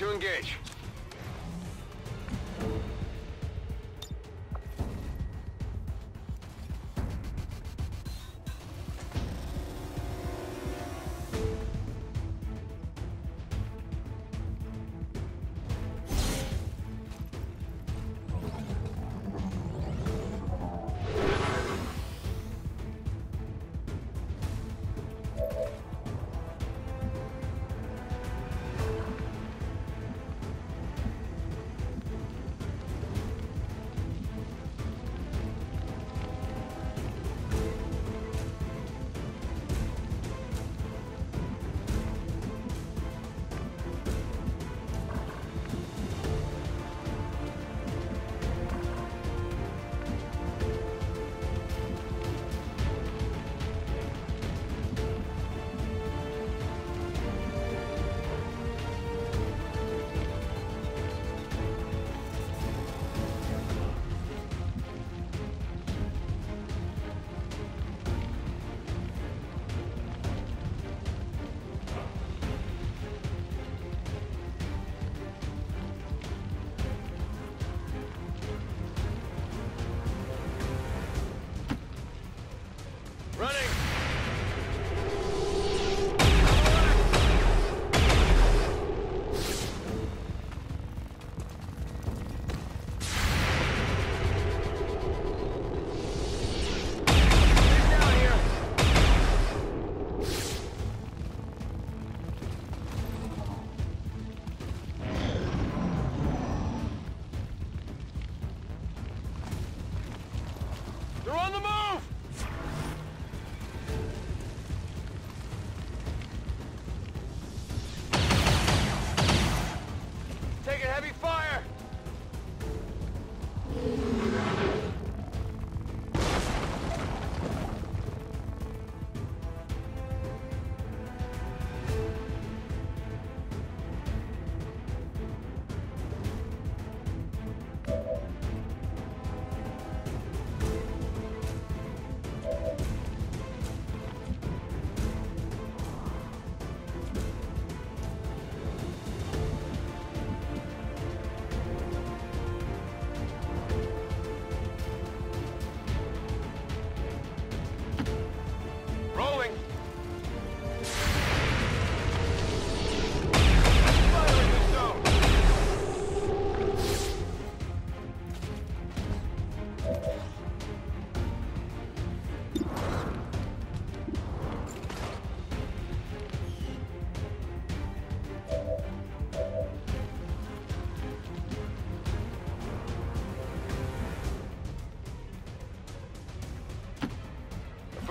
To engage.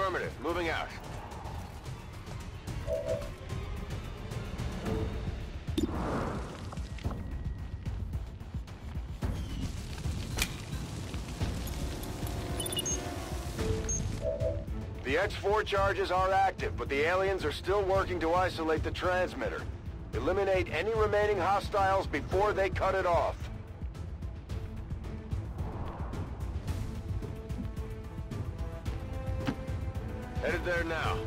Affirmative. Moving out. The X-4 charges are active, but the aliens are still working to isolate the transmitter. Eliminate any remaining hostiles before they cut it off. There now.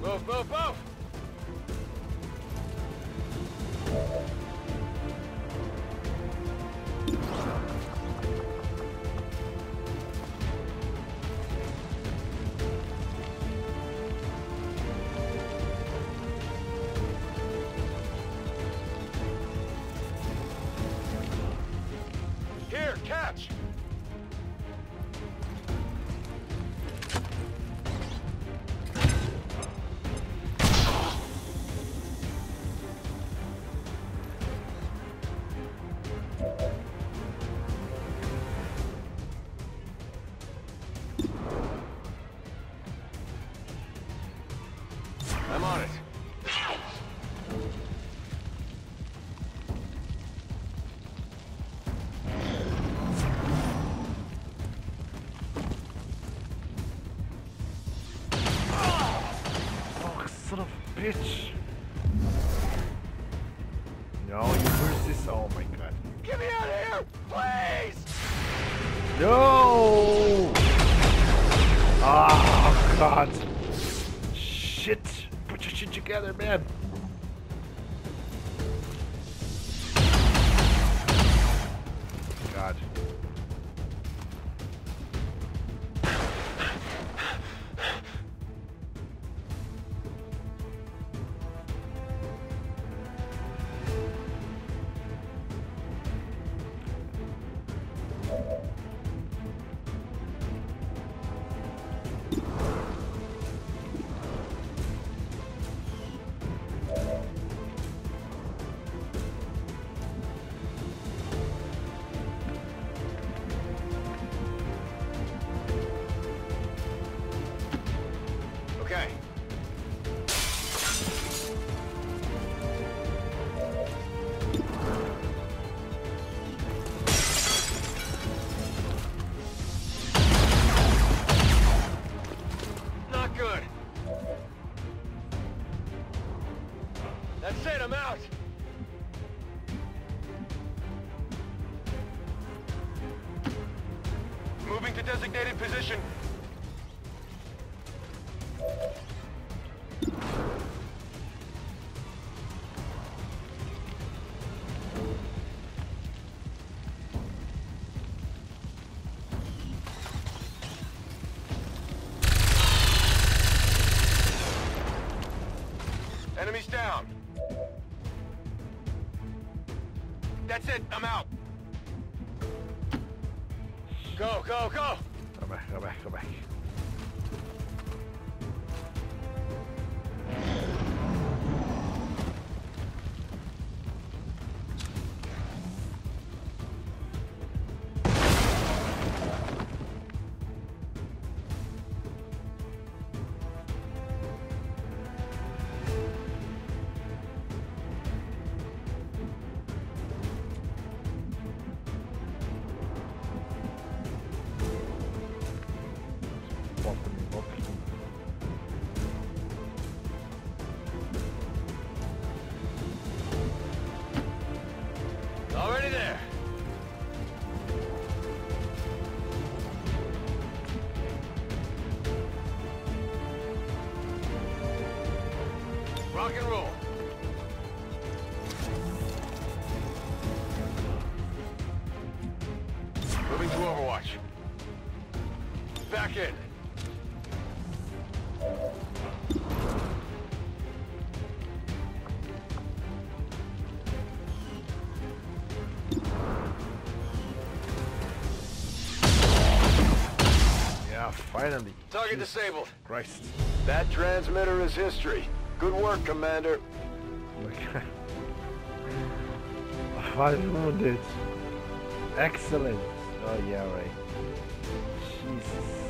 Move, move, move! Son of a bitch. No, you versus. Oh my god. Get me out of here! please! No! Oh, God. Shit. Put your shit together, man. Designated position. Enemies down. That's it, I'm out. Go, go, go! Go back, go back, go back. Moving to Overwatch. Back in. Yeah, finally. Target Jesus disabled. Christ. That transmitter is history. Good work, Commander. Five wounded. Excellent. Oh yeah, right. Jesus.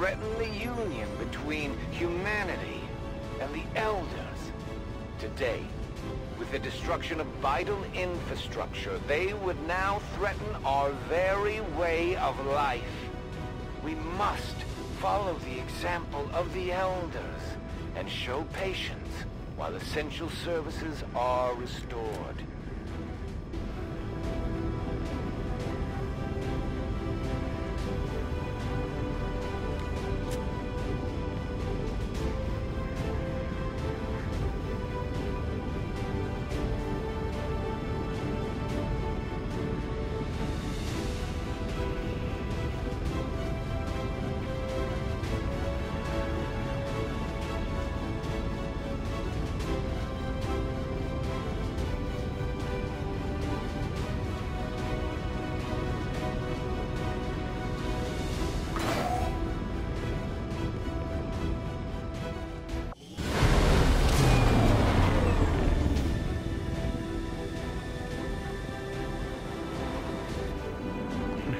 Have threatened the union between humanity and the Elders. Today, with the destruction of vital infrastructure, they would now threaten our very way of life. We must follow the example of the Elders and show patience while essential services are restored.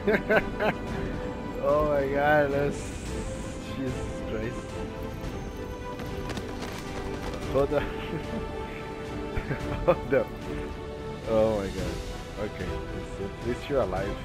oh my god, that's Jesus Christ. Hold up. Hold up. Oh my god. Okay, at least you're alive.